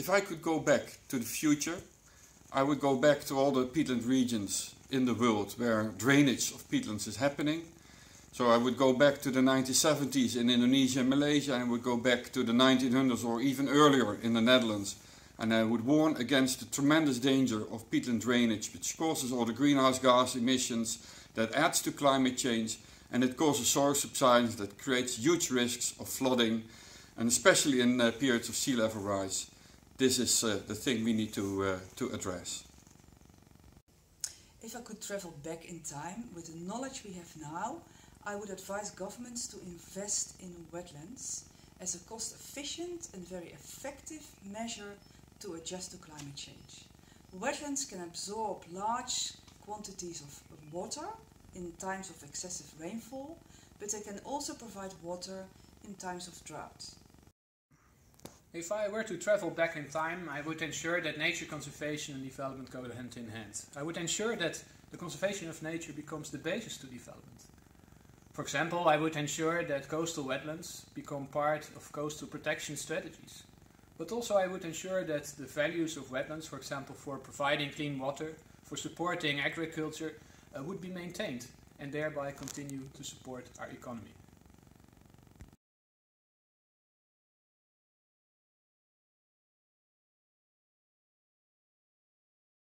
If I could go back to the future, I would go back to all the peatland regions in the world where drainage of peatlands is happening. So I would go back to the 1970s in Indonesia and Malaysia, and would go back to the 1900s or even earlier in the Netherlands. And I would warn against the tremendous danger of peatland drainage, which causes all the greenhouse gas emissions, that adds to climate change, and it causes soil subsidence that creates huge risks of flooding, and especially in uh, periods of sea level rise. This is uh, the thing we need to, uh, to address. If I could travel back in time with the knowledge we have now, I would advise governments to invest in wetlands as a cost efficient and very effective measure to adjust to climate change. Wetlands can absorb large quantities of water in times of excessive rainfall, but they can also provide water in times of drought. If I were to travel back in time, I would ensure that nature conservation and development go hand in hand. I would ensure that the conservation of nature becomes the basis to development. For example, I would ensure that coastal wetlands become part of coastal protection strategies. But also I would ensure that the values of wetlands, for example for providing clean water, for supporting agriculture, uh, would be maintained and thereby continue to support our economy.